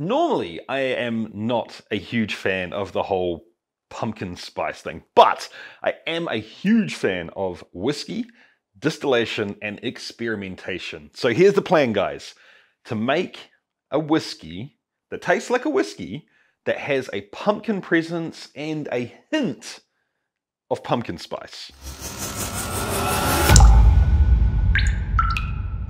Normally, I am not a huge fan of the whole pumpkin spice thing, but I am a huge fan of whiskey, distillation, and experimentation. So here's the plan, guys to make a whiskey that tastes like a whiskey that has a pumpkin presence and a hint of pumpkin spice.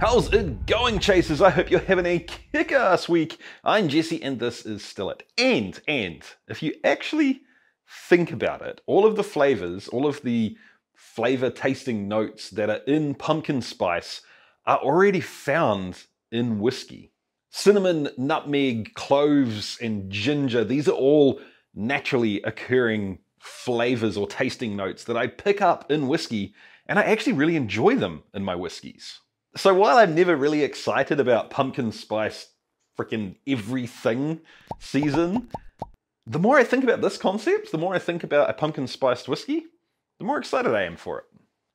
How's it going, chasers? I hope you're having a kick-ass week. I'm Jesse, and this is Still It. And, and, if you actually think about it, all of the flavors, all of the flavor tasting notes that are in pumpkin spice are already found in whiskey. Cinnamon, nutmeg, cloves, and ginger, these are all naturally occurring flavors or tasting notes that I pick up in whiskey, and I actually really enjoy them in my whiskeys. So while I'm never really excited about pumpkin spice freaking everything season, the more I think about this concept, the more I think about a pumpkin spiced whiskey, the more excited I am for it.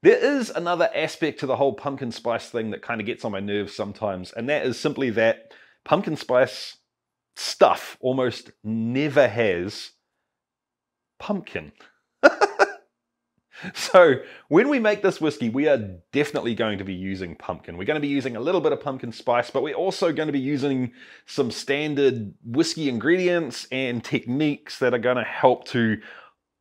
There is another aspect to the whole pumpkin spice thing that kind of gets on my nerves sometimes, and that is simply that pumpkin spice stuff almost never has pumpkin. So when we make this whiskey, we are definitely going to be using pumpkin. We're going to be using a little bit of pumpkin spice, but we're also going to be using some standard whiskey ingredients and techniques that are going to help to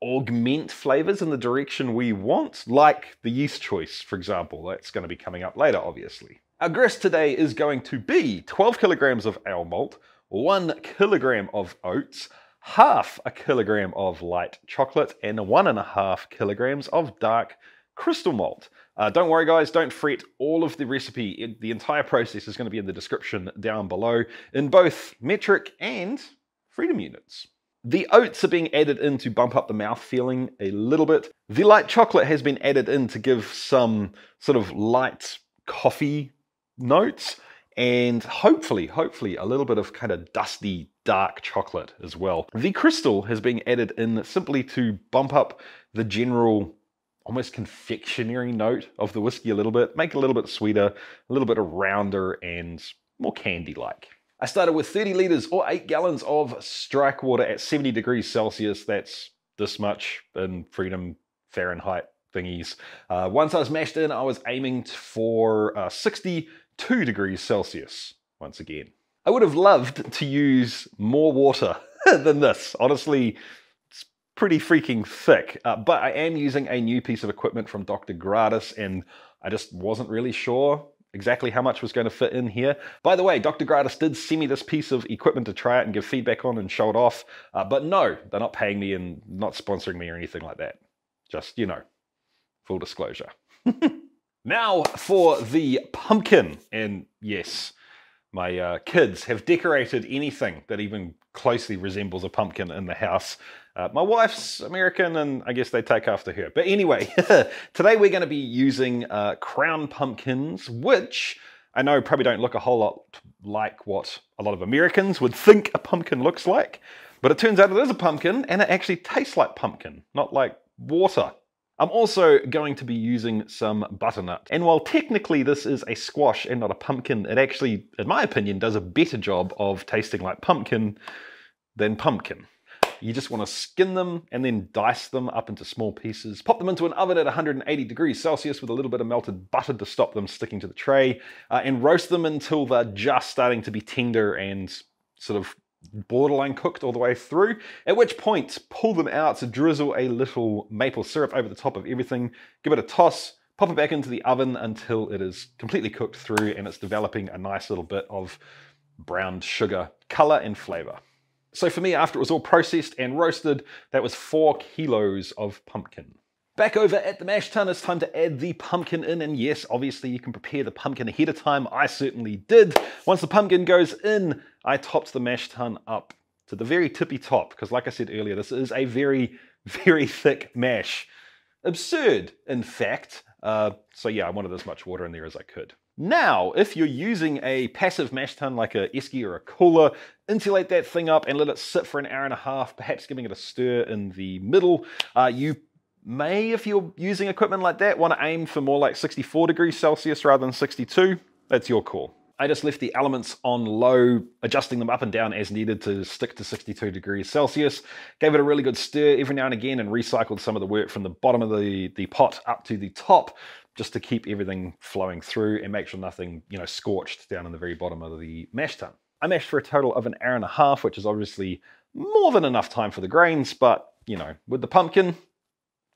augment flavors in the direction we want, like the yeast choice, for example. That's going to be coming up later, obviously. Our grist today is going to be 12 kilograms of ale malt, one kilogram of oats, half a kilogram of light chocolate, and one and a half kilograms of dark crystal malt. Uh, don't worry, guys, don't fret. All of the recipe, the entire process is going to be in the description down below in both metric and freedom units. The oats are being added in to bump up the mouth feeling a little bit. The light chocolate has been added in to give some sort of light coffee notes and hopefully, hopefully, a little bit of kind of dusty dark chocolate as well. The crystal has been added in simply to bump up the general almost confectionery note of the whiskey a little bit, make it a little bit sweeter, a little bit rounder, and more candy-like. I started with 30 litres or 8 gallons of strike water at 70 degrees Celsius. That's this much in Freedom Fahrenheit thingies. Uh, once I was mashed in, I was aiming for uh, 60 2 degrees Celsius once again. I would have loved to use more water than this. Honestly, it's pretty freaking thick. Uh, but I am using a new piece of equipment from Dr. Gradus, and I just wasn't really sure exactly how much was going to fit in here. By the way, Dr. Gradus did send me this piece of equipment to try it and give feedback on and show it off. Uh, but no, they're not paying me and not sponsoring me or anything like that. Just, you know, full disclosure. Now for the pumpkin. And yes, my uh, kids have decorated anything that even closely resembles a pumpkin in the house. Uh, my wife's American and I guess they take after her. But anyway, today we're going to be using uh, crown pumpkins, which I know probably don't look a whole lot like what a lot of Americans would think a pumpkin looks like. But it turns out it is a pumpkin and it actually tastes like pumpkin, not like water. I'm also going to be using some butternut. And while technically this is a squash and not a pumpkin, it actually, in my opinion, does a better job of tasting like pumpkin than pumpkin. You just want to skin them and then dice them up into small pieces. Pop them into an oven at 180 degrees Celsius with a little bit of melted butter to stop them sticking to the tray. Uh, and roast them until they're just starting to be tender and sort of borderline cooked all the way through, at which point pull them out to drizzle a little maple syrup over the top of everything, give it a toss, pop it back into the oven until it is completely cooked through and it's developing a nice little bit of browned sugar color and flavor. So for me, after it was all processed and roasted, that was four kilos of pumpkin. Back over at the mash tun, it's time to add the pumpkin in. And yes, obviously you can prepare the pumpkin ahead of time. I certainly did. Once the pumpkin goes in, I topped the mash tun up to the very tippy top. Because like I said earlier, this is a very, very thick mash. Absurd, in fact. Uh, so yeah, I wanted as much water in there as I could. Now, if you're using a passive mash tun like a esky or a cooler, insulate that thing up and let it sit for an hour and a half, perhaps giving it a stir in the middle. Uh, you may, if you're using equipment like that, want to aim for more like 64 degrees Celsius rather than 62. That's your call. I just left the elements on low, adjusting them up and down as needed to stick to 62 degrees Celsius. Gave it a really good stir every now and again and recycled some of the wort from the bottom of the, the pot up to the top just to keep everything flowing through and make sure nothing, you know, scorched down in the very bottom of the mash tun. I mashed for a total of an hour and a half, which is obviously more than enough time for the grains, but, you know, with the pumpkin,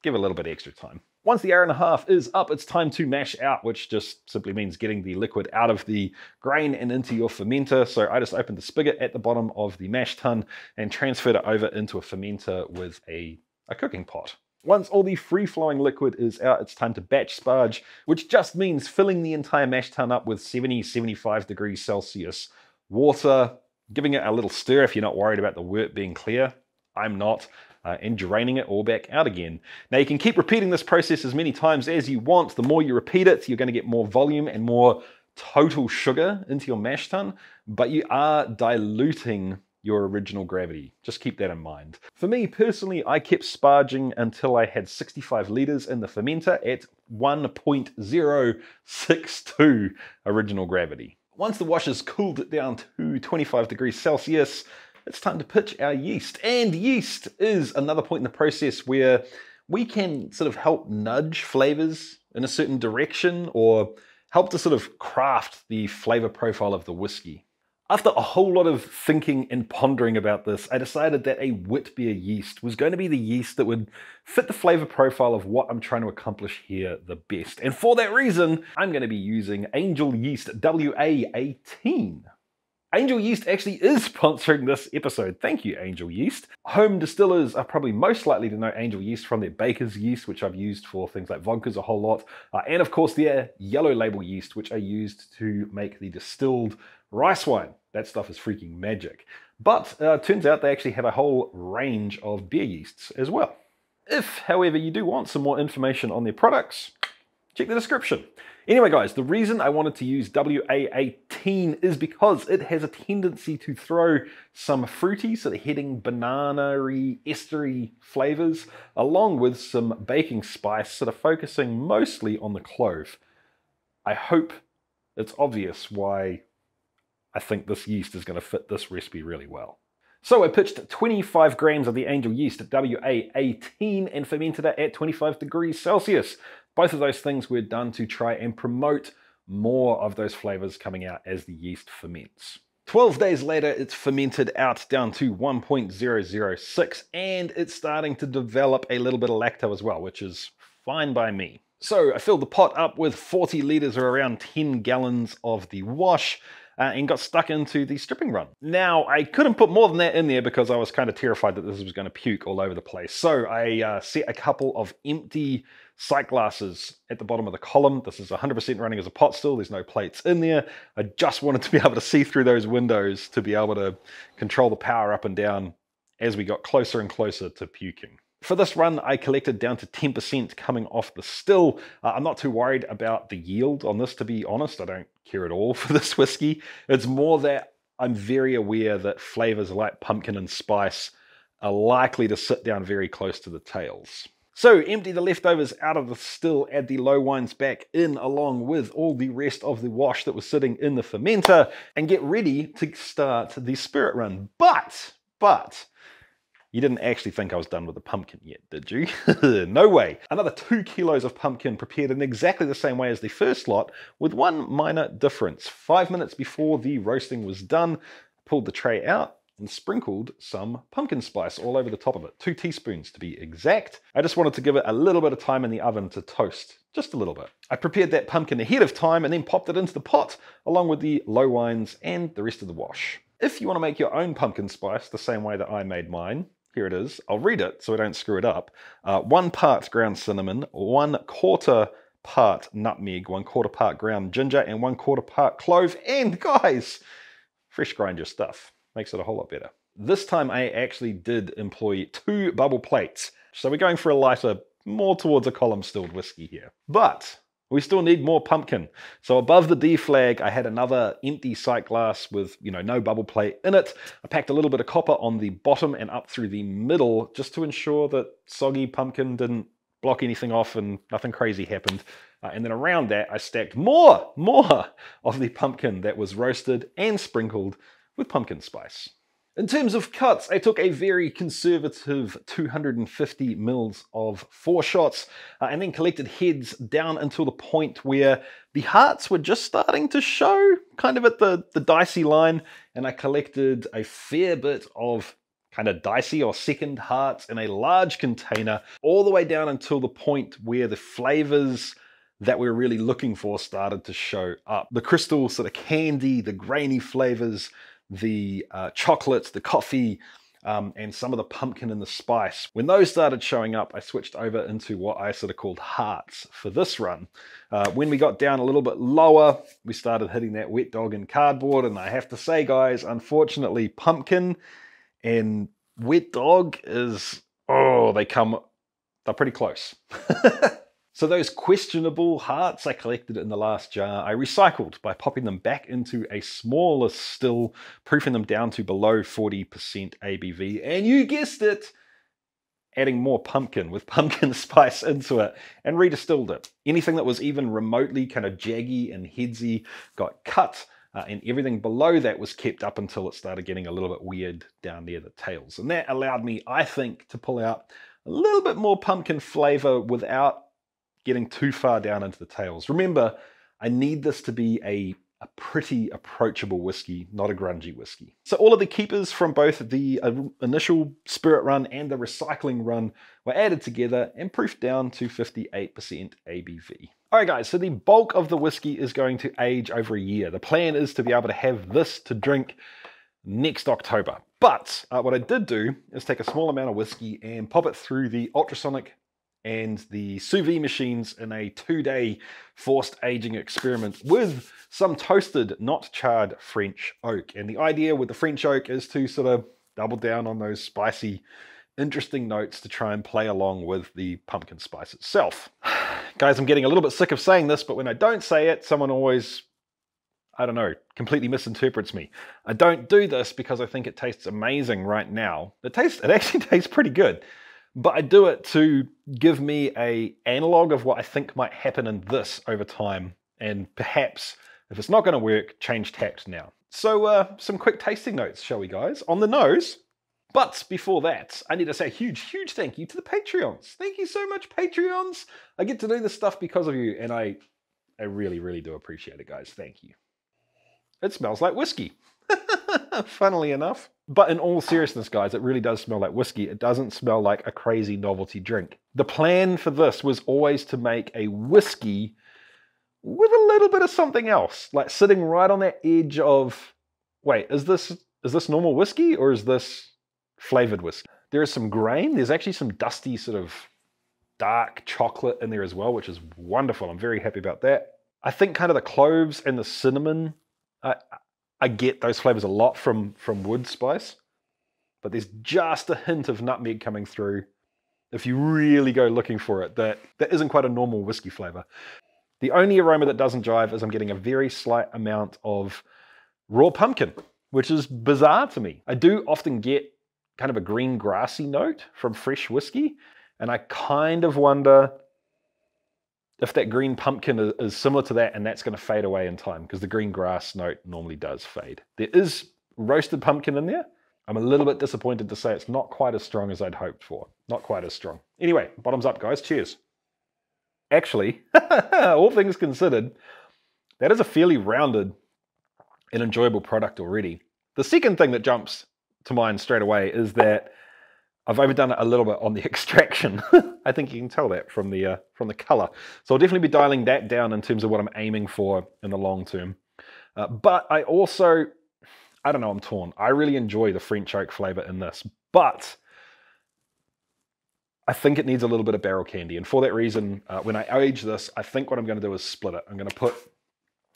give a little bit extra time. Once the hour and a half is up, it's time to mash out, which just simply means getting the liquid out of the grain and into your fermenter. So I just opened the spigot at the bottom of the mash tun and transferred it over into a fermenter with a, a cooking pot. Once all the free-flowing liquid is out, it's time to batch sparge, which just means filling the entire mash tun up with 70, 75 degrees Celsius water, giving it a little stir if you're not worried about the wort being clear. I'm not. Uh, and draining it all back out again. Now you can keep repeating this process as many times as you want. The more you repeat it, you're going to get more volume and more total sugar into your mash tun, but you are diluting your original gravity. Just keep that in mind. For me personally, I kept sparging until I had 65 liters in the fermenter at 1.062 original gravity. Once the wash has cooled down to 25 degrees Celsius, it's time to pitch our yeast. And yeast is another point in the process where we can sort of help nudge flavors in a certain direction or help to sort of craft the flavor profile of the whiskey. After a whole lot of thinking and pondering about this, I decided that a wit beer yeast was going to be the yeast that would fit the flavor profile of what I'm trying to accomplish here the best. And for that reason, I'm going to be using Angel Yeast WA18. Angel Yeast actually is sponsoring this episode. Thank you, Angel Yeast. Home distillers are probably most likely to know Angel Yeast from their baker's yeast, which I've used for things like vodkas a whole lot, uh, and of course their yellow label yeast, which I used to make the distilled rice wine. That stuff is freaking magic. But uh, turns out they actually have a whole range of beer yeasts as well. If, however, you do want some more information on their products, check the description. Anyway, guys, the reason I wanted to use WA18 is because it has a tendency to throw some fruity, sort of heading banana-y, estery flavors, along with some baking spice, sort of focusing mostly on the clove. I hope it's obvious why I think this yeast is going to fit this recipe really well. So I pitched 25 grams of the angel yeast at WA18 and fermented it at 25 degrees Celsius. Both of those things were done to try and promote more of those flavors coming out as the yeast ferments. 12 days later, it's fermented out down to 1.006 and it's starting to develop a little bit of lacto as well, which is fine by me. So I filled the pot up with 40 litres or around 10 gallons of the wash uh, and got stuck into the stripping run. Now, I couldn't put more than that in there because I was kind of terrified that this was going to puke all over the place. So I uh, set a couple of empty sight glasses at the bottom of the column. This is 100% running as a pot still. There's no plates in there. I just wanted to be able to see through those windows to be able to control the power up and down as we got closer and closer to puking. For this run, I collected down to 10% coming off the still. Uh, I'm not too worried about the yield on this, to be honest. I don't care at all for this whiskey. It's more that I'm very aware that flavors like pumpkin and spice are likely to sit down very close to the tails. So empty the leftovers out of the still, add the low wines back in along with all the rest of the wash that was sitting in the fermenter and get ready to start the spirit run. But, but, you didn't actually think I was done with the pumpkin yet, did you? no way. Another two kilos of pumpkin prepared in exactly the same way as the first lot, with one minor difference. Five minutes before the roasting was done, pulled the tray out and sprinkled some pumpkin spice all over the top of it. Two teaspoons to be exact. I just wanted to give it a little bit of time in the oven to toast, just a little bit. I prepared that pumpkin ahead of time and then popped it into the pot along with the low wines and the rest of the wash. If you want to make your own pumpkin spice the same way that I made mine, here it is. I'll read it so I don't screw it up. Uh, one part ground cinnamon, one quarter part nutmeg, one quarter part ground ginger, and one quarter part clove. And guys, fresh grind your stuff. Makes it a whole lot better. This time I actually did employ two bubble plates. So we're going for a lighter, more towards a column stilled whiskey here. But we still need more pumpkin. So above the dephleg, I had another empty sight glass with, you know, no bubble plate in it. I packed a little bit of copper on the bottom and up through the middle just to ensure that soggy pumpkin didn't block anything off and nothing crazy happened. Uh, and then around that, I stacked more, more of the pumpkin that was roasted and sprinkled with pumpkin spice. In terms of cuts, I took a very conservative 250 mils of foreshots uh, and then collected heads down until the point where the hearts were just starting to show, kind of at the, the dicey line. And I collected a fair bit of kind of dicey or second hearts in a large container, all the way down until the point where the flavors that we are really looking for started to show up. The crystal sort of candy, the grainy flavors, the uh, chocolates, the coffee, um, and some of the pumpkin and the spice. When those started showing up, I switched over into what I sort of called hearts for this run. Uh, when we got down a little bit lower, we started hitting that wet dog and cardboard. And I have to say, guys, unfortunately, pumpkin and wet dog is, oh, they come, they're pretty close. So those questionable hearts I collected in the last jar, I recycled by popping them back into a smaller still, proofing them down to below 40% ABV. And you guessed it, adding more pumpkin with pumpkin spice into it and redistilled it. Anything that was even remotely kind of jaggy and headsy got cut. Uh, and everything below that was kept up until it started getting a little bit weird down near the tails. And that allowed me, I think, to pull out a little bit more pumpkin flavor without getting too far down into the tails. Remember, I need this to be a, a pretty approachable whiskey, not a grungy whiskey. So all of the keepers from both the initial spirit run and the recycling run were added together and proofed down to 58% ABV. All right, guys, so the bulk of the whiskey is going to age over a year. The plan is to be able to have this to drink next October. But uh, what I did do is take a small amount of whiskey and pop it through the ultrasonic and the sous vide machines in a two day forced aging experiment with some toasted, not charred French oak. And the idea with the French oak is to sort of double down on those spicy, interesting notes to try and play along with the pumpkin spice itself. Guys, I'm getting a little bit sick of saying this, but when I don't say it, someone always I don't know, completely misinterprets me. I don't do this because I think it tastes amazing right now. It tastes, it actually tastes pretty good but I do it to give me a analog of what I think might happen in this over time, and perhaps if it's not going to work, change tact now. So uh, some quick tasting notes, shall we, guys? On the nose. But before that, I need to say a huge, huge thank you to the Patreons. Thank you so much, Patreons. I get to do this stuff because of you, and I, I really, really do appreciate it, guys. Thank you. It smells like whiskey. Funnily enough. But in all seriousness, guys, it really does smell like whiskey. It doesn't smell like a crazy novelty drink. The plan for this was always to make a whiskey with a little bit of something else, like sitting right on that edge of, wait, is this is this normal whiskey or is this flavored whiskey? There is some grain. There's actually some dusty sort of dark chocolate in there as well, which is wonderful. I'm very happy about that. I think kind of the cloves and the cinnamon. I get those flavors a lot from from wood spice, but there's just a hint of nutmeg coming through. If you really go looking for it, that that isn't quite a normal whiskey flavor. The only aroma that doesn't jive is I'm getting a very slight amount of raw pumpkin, which is bizarre to me. I do often get kind of a green grassy note from fresh whiskey, and I kind of wonder if that green pumpkin is similar to that and that's going to fade away in time because the green grass note normally does fade. There is roasted pumpkin in there. I'm a little bit disappointed to say it's not quite as strong as I'd hoped for. Not quite as strong. Anyway, bottoms up, guys. Cheers. Actually, all things considered, that is a fairly rounded and enjoyable product already. The second thing that jumps to mind straight away is that I've overdone it a little bit on the extraction. I think you can tell that from the uh, from the color. So I'll definitely be dialing that down in terms of what I'm aiming for in the long term. Uh, but I also, I don't know, I'm torn. I really enjoy the French oak flavor in this, but I think it needs a little bit of barrel candy. And for that reason, uh, when I age this, I think what I'm going to do is split it. I'm going to put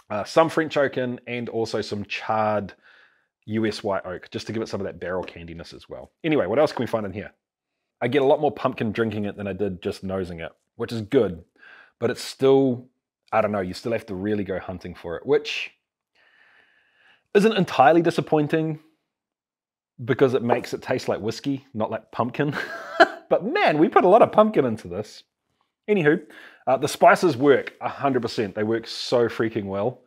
uh, some French oak in and also some charred US white oak, just to give it some of that barrel candiness as well. Anyway, what else can we find in here? I get a lot more pumpkin drinking it than I did just nosing it, which is good, but it's still, I don't know, you still have to really go hunting for it, which isn't entirely disappointing because it makes it taste like whiskey, not like pumpkin. but man, we put a lot of pumpkin into this. Anywho, uh, the spices work 100%. They work so freaking well.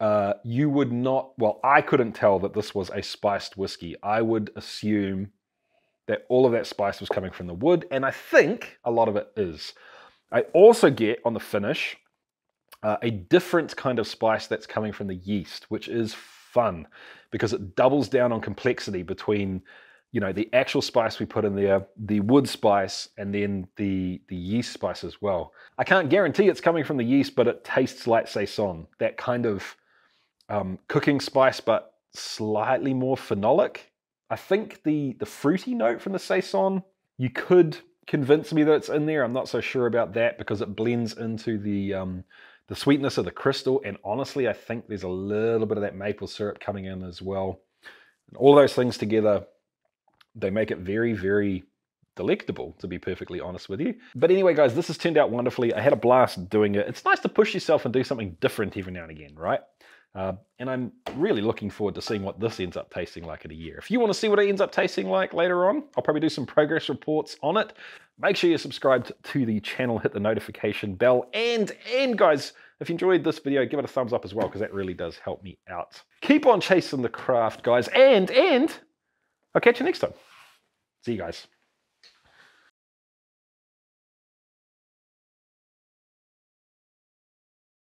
Uh, you would not, well, I couldn't tell that this was a spiced whiskey. I would assume that all of that spice was coming from the wood, and I think a lot of it is. I also get on the finish uh, a different kind of spice that's coming from the yeast, which is fun because it doubles down on complexity between you know the actual spice we put in there the wood spice and then the the yeast spice as well i can't guarantee it's coming from the yeast but it tastes like saison that kind of um, cooking spice but slightly more phenolic i think the the fruity note from the saison you could convince me that it's in there i'm not so sure about that because it blends into the um, the sweetness of the crystal, and honestly, I think there's a little bit of that maple syrup coming in as well. And all those things together, they make it very, very delectable, to be perfectly honest with you. But anyway, guys, this has turned out wonderfully. I had a blast doing it. It's nice to push yourself and do something different every now and again, right? Uh, and I'm really looking forward to seeing what this ends up tasting like in a year. If you want to see what it ends up tasting like later on, I'll probably do some progress reports on it. Make sure you're subscribed to the channel, hit the notification bell, and, and guys, if you enjoyed this video, give it a thumbs up as well, because that really does help me out. Keep on chasing the craft, guys, and, and I'll catch you next time. See you guys.